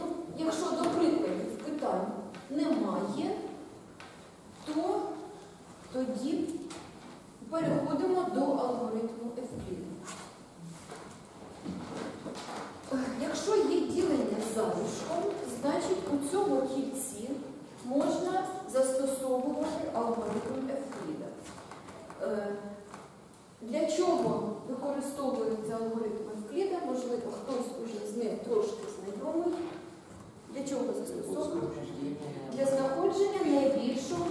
ну, якщо до прикладів питань немає, то тоді переходимо до алгоритму Евкліда. Якщо є ділення залишком, значить у цьому кільці можна застосовувати алгоритм Евкліда. Для чого використовується алгоритм Евкліда? Можливо, хтось уже з ним трошки знайомий. Для чого застосовано? Для знаходження найбільшого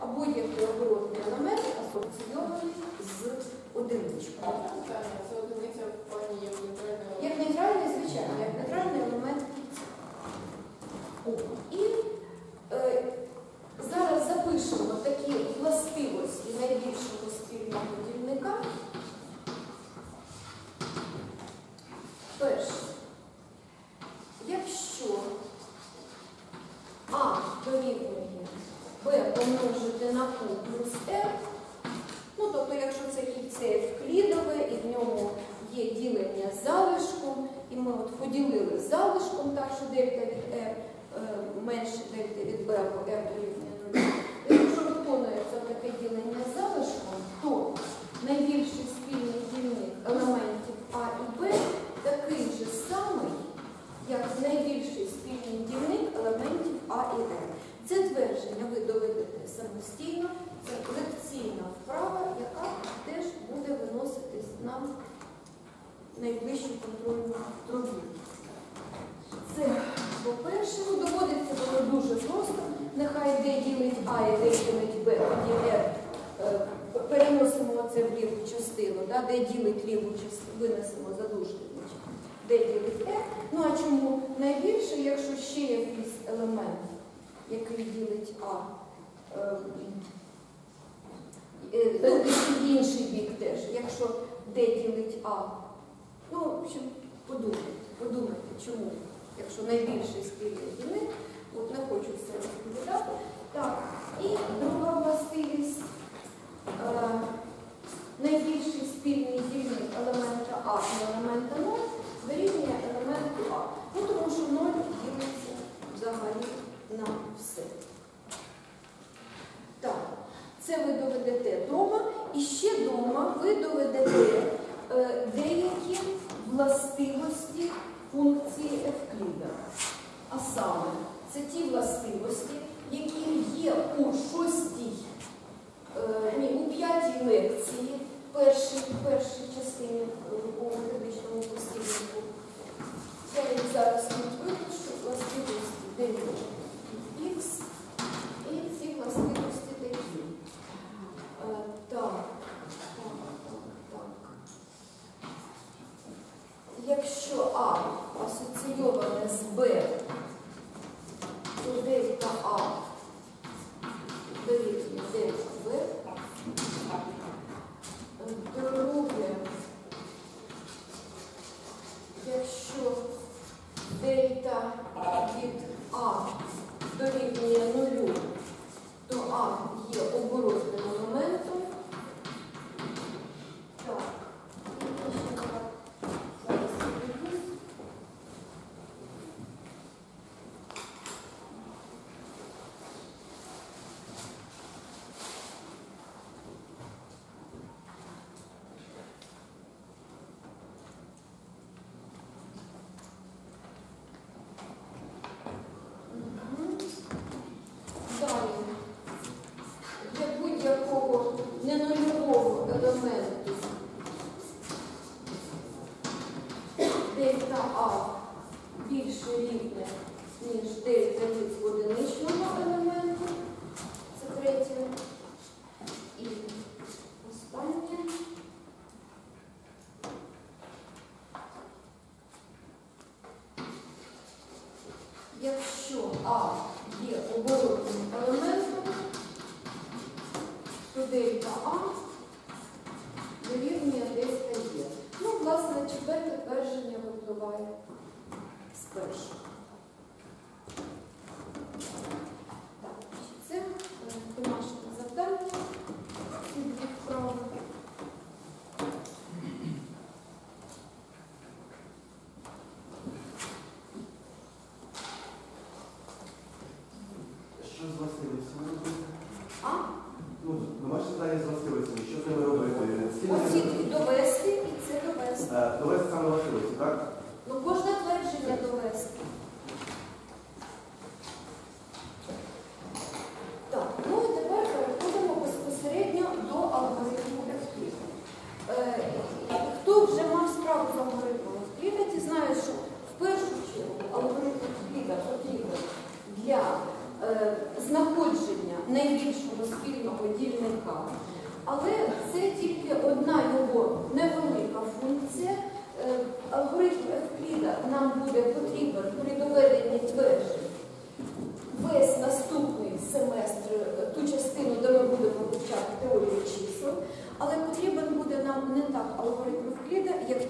а будь-який оборотний елемент асоційований з одиничкою. Це одиниця в плані як нейтральна. Як нейтральний, звичайно, як нейтральний елемент. І е, зараз запишемо такі властивості найбільшого спільного дільника. Перше, якщо А дорівнює Б помножити на Q плюс R, ну тобто, якщо це кільце евклідове і в ньому є ділення залишком, і ми от поділили залишком, так що дельта від R е, менше дельта від B або R дорівнює 0. Якщо виконується таке ділення залишком, то найбільший спільний дільник елементів А і Б такий же самий, як найбільший спільний дільник елементів А і Р. Це твердження ви доведете самостійно, це лекційна вправа, яка теж буде виноситись на найближчу контрольну трубу. Це, по-перше, ну, доводиться воно дуже просто. Нехай де ділить А і де ділить Б, тоді Р. Е, Переносимо це в ліву частину, да, де ділить ліву частину, винесемо задушки, де ділить Р. Ну а чому найбільше, якщо ще якийсь елемент, який ділить А, е, е, ну, інший бік теж, якщо де ділить А. Ну, в общем, подумайте, подумайте, чому, якщо найбільший спільний дільник, от не хочу все розповідати. Так, і друга властивість. Е, найбільший спільний дільник елемента А і елемента 0 дорівнює елементу А. Ну, тому що 0 ділиться взагалі на все. Так, це ви доведете вдома. І ще вдома ви доведете е, властивості функції Евкліда. А саме, це ті властивості, які є у шостій, е, у п'ятій лекції першій, першій частині по методичному постійнику. Я зараз тут випущу, властивості дивлюся. Levítico, ó. Levítico, Deus. якщо А є оборотним елементом, то дельта А дорівнює дельта Є. Ну, власне, четверте твердження випливає з першого. Можете далі з розсилицями, що з ними робити? Скільки- Оці довести і це довести. Е, довести саме розсилиці, так?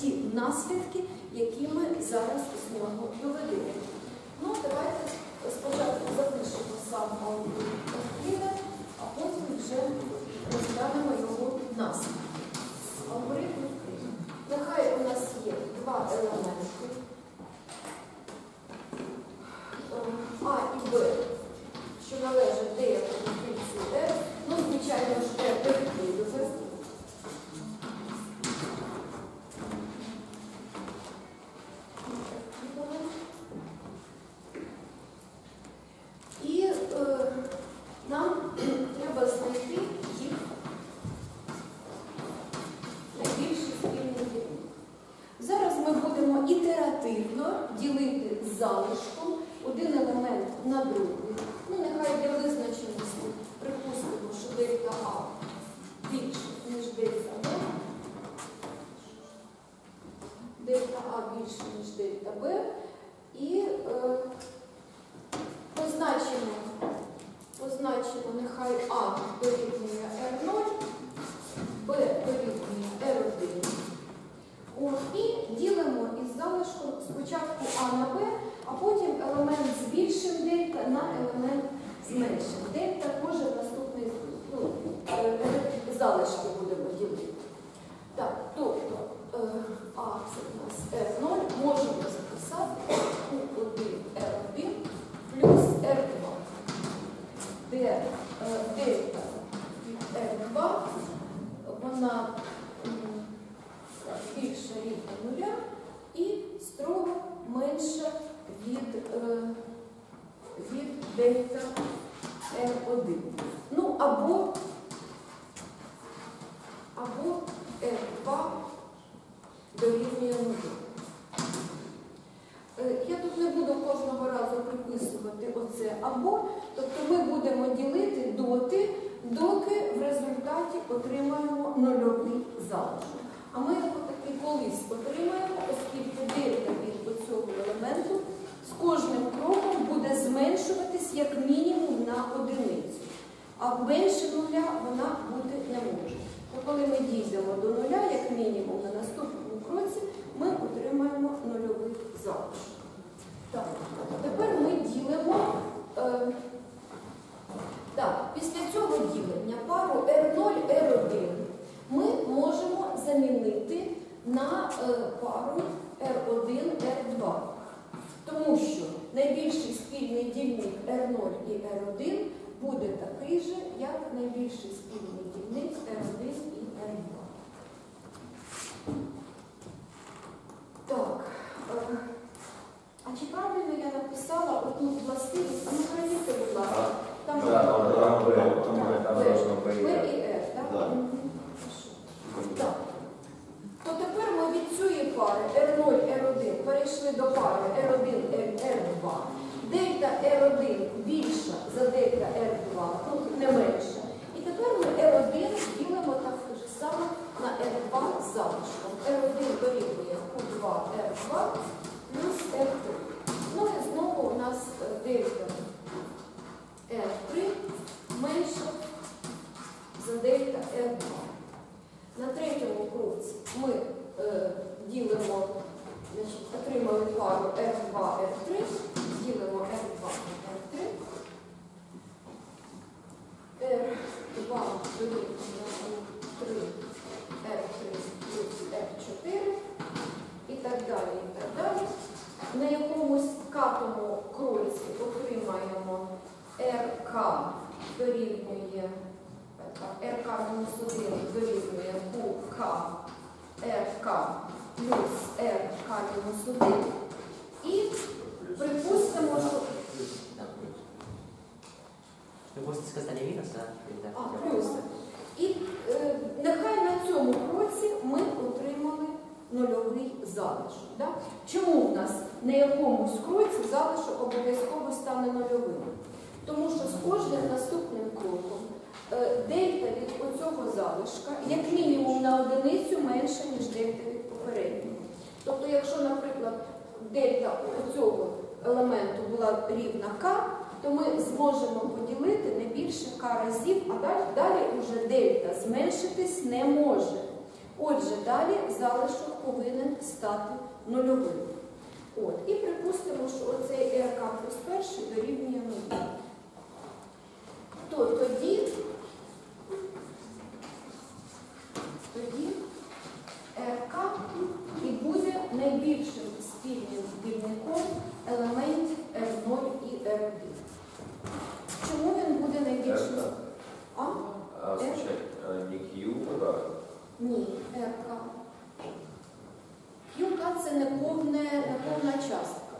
ті наслідки, які ми зараз зможемо доведити. Ну, давайте спочатку запишемо сам алгоритм, а потім вже розглянемо його наслідки. Алгоритм Нехай у нас є два елементи. більше, ніж 9АБ, і е, позначимо, позначимо нехай А дорівнює R0, Б дорівнює R1. О, і ділимо із залишком спочатку А на Б, а потім елемент з більшим дельта на елемент з меншим. Дельта кожен наступний ну, е, е, залишки. Отримаємо нульовий залишок. А ми його таки колись отримаємо, оскільки дельта від цього елементу з кожним кроком буде зменшуватись як мінімум на одиницю. А менше нуля вона бути не може. То коли ми дійдемо до нуля, як мінімум на наступному кроці, ми отримаємо нульовий залишок. Так, тепер ми ділимо. Е, так, після цього ділення пару R0, R1 ми можемо замінити на е, пару R1, R2. Тому що найбільший спільний дільник R0 і R1 буде такий же, як найбільший спільний дільник R1 і R2. Так. е, А чи правильно я написала одну властивість? А ну перевірте, будь ласка. Там Да, там, там, Б, Так, там, Б, там Б. должно В быть. і F, так? Да. Мгм. Хорошо. Так. То тепер ми від цієї пари R0, R1 перейшли до пари R1, R2. Дельта R1 більша за дельта R2, ну не менша. І тепер ми R1 ділимо так же само на R2 з залишком. R1 дорівнює Q2 R2 плюс R3. Ну і знову у нас е, дельта R3 менша за дельта R2. На третьому круці ми е, ділимо, значить, отримали пару R2, R3, ділимо R2 на R3. R2 дорівнює 3, R3 плюс R4 і так далі, і так далі. На якомусь катому кроці отримаємо РК дорівнює РК мінус 1 дорівнює УК РК плюс РК мінус 1. І припустимо, що Вы можете да? Или да? а, плюс. І е, нехай на цьому кроці ми отримали нульовий залишок. Да? Чому в нас на якомусь кроці залишок обов'язково стане нульовим? Тому що з кожним наступним кроком е, дельта від оцього залишка як мінімум на одиницю менше, ніж дельта від попереднього. Тобто, якщо, наприклад, дельта оцього елементу була рівна k, то ми зможемо поділити не більше k разів, а далі, далі вже дельта зменшитись не може. Отже, далі залишок повинен стати нульовим. От. І припустимо, що оцей РК плюс перший дорівнює нулю. То тоді, тоді РК і буде найбільшим спільним дільником елементів R0 і R1. Чому він буде найбільшим? R. А? А, слушай, а, не Q, да. Ні, РК. QK це не повне, не повна частка.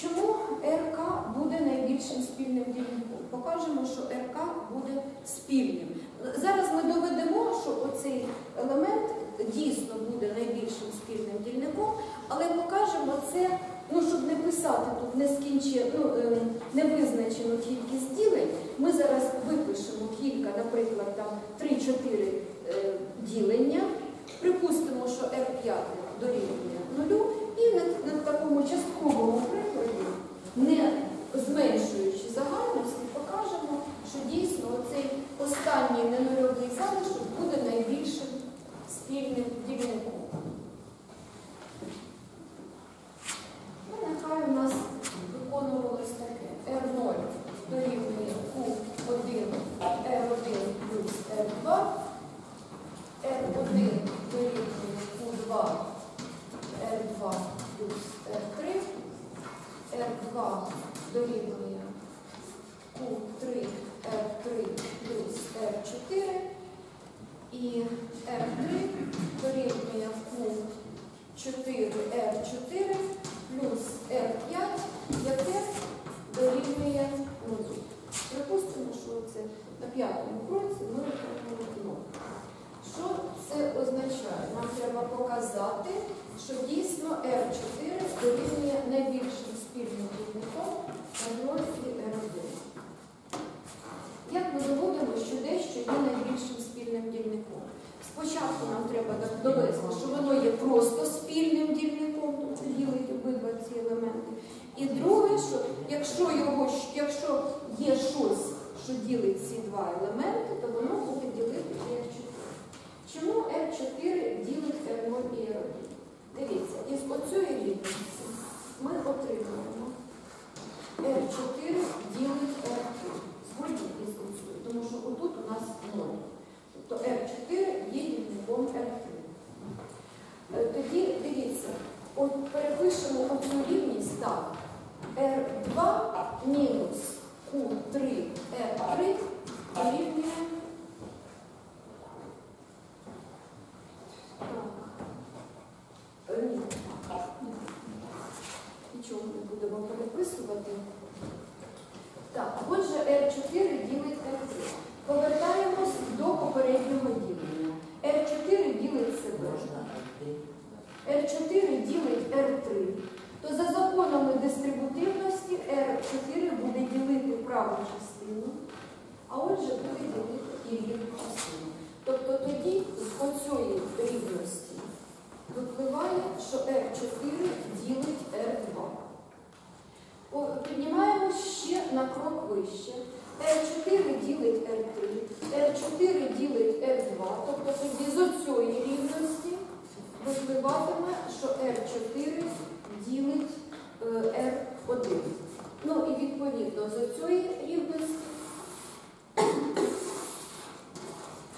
Чому РК буде найбільшим спільним дільником? Покажемо, що РК буде спільним. Зараз ми доведемо, що оцей елемент дійсно буде найбільшим спільним дільником, але покажемо це, ну, щоб не писати тут нескінче, ну, е, невизначену кількість ділень. Ми зараз випишемо кілька, наприклад, там 3-4 е, ділення. Припустимо, що R5 дорівнює нулю, і на, на такому частковому прикладі, не зменшуючи загальності, покажемо, що дійсно цей останній ненульовий залишок буде найбільшим спільним дільником. Ну, нехай у нас виконувалось таке R0 дорівнює Q1, R1 плюс R2, R1 дорівнює Q2, R2 плюс R3, R2 дорівнює Q3, R3 плюс R4 і R3 дорівнює Q4, R4 плюс R5, яке дорівнює 0. Це на п'ятому кроці ми отримали 0. Що сказати, що дійсно R4 дорівнює найбільшим спільним дільником R0 і R1. Як ми доводимо, що дещо є найбільшим спільним дільником? Спочатку нам треба довести, що воно є просто спільним дільником, тобто ділить обидва ці елементи. І друге, що якщо, його, якщо є щось, що ділить ці два елементи, то воно буде ділити і R4. Чому R4 ділить R0 і R1? Дивіться, із оцієї рівності ми отримуємо R4 ділить R3. Згодні із оцею, тому що отут у нас 0. Тобто R4 є дільником R3. Е, Тоді дивіться, от перепишемо оцю рівність так. R2 мінус Q3 R3 дорівнює так. Е, Ні. Нічого не будемо переписувати. Так, отже, R4 ділить R3. Повертаємось до попереднього ділення. R4 ділить себе. Можно R3. R4 ділить R3, то за законами дистрибутивності R4 буде ділити праву частину, а отже буде ділити і ліву частину. Тобто тоді з оцієї рівності випливає, що R4 ділить R2. Піднімаємо ще на крок вище. R4 ділить R3, R4 ділить R2, тобто тоді з оцієї рівності випливатиме, що R4 ділить е, R1. Ну і відповідно з цієї рівності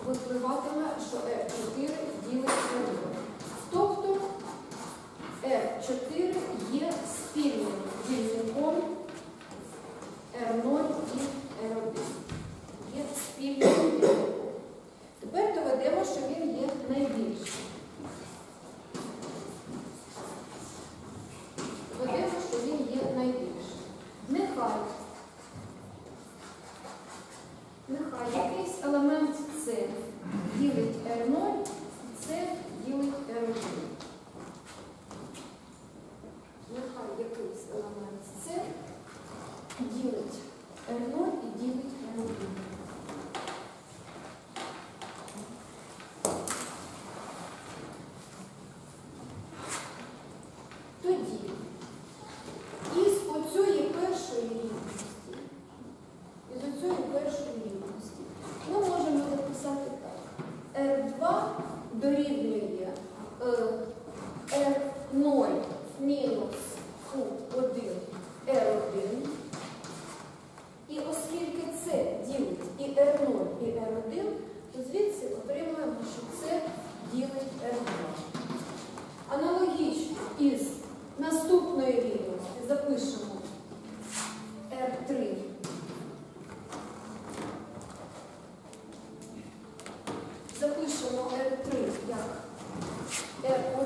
випливатиме, що R4 ділить R1. Тобто R4 є спільним дільником R0 і R1. Є спільним дільником. Тепер доведемо, що він є найбільшим. Доведемо, що він є найбільшим. Нехай, нехай якийсь елемент цих ділить R0,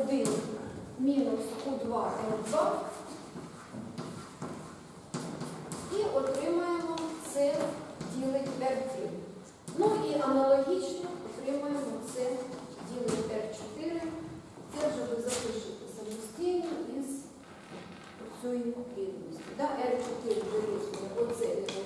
1 мінус У2Л2 і отримаємо це ділить R3. Ну і аналогічно отримаємо це ділить R4. Це вже ви запишете самостійно із цією рівності. R4 дорівнює оце. Е,